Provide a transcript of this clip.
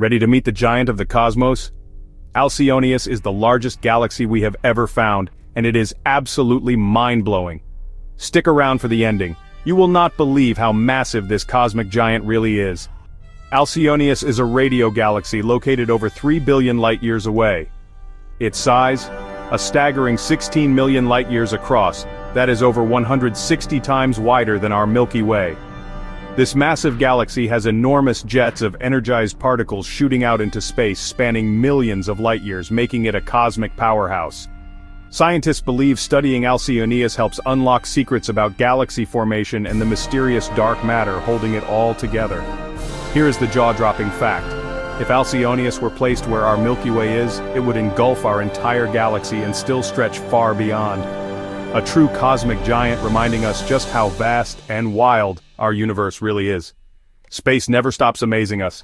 Ready to meet the giant of the cosmos? Alcyoneus is the largest galaxy we have ever found, and it is absolutely mind-blowing. Stick around for the ending. You will not believe how massive this cosmic giant really is. Alcyoneus is a radio galaxy located over 3 billion light-years away. Its size? A staggering 16 million light-years across, that is over 160 times wider than our Milky Way. This massive galaxy has enormous jets of energized particles shooting out into space spanning millions of light-years making it a cosmic powerhouse. Scientists believe studying Alcyoneus helps unlock secrets about galaxy formation and the mysterious dark matter holding it all together. Here is the jaw-dropping fact. If Alcyoneus were placed where our Milky Way is, it would engulf our entire galaxy and still stretch far beyond. A true cosmic giant reminding us just how vast and wild our universe really is. Space never stops amazing us,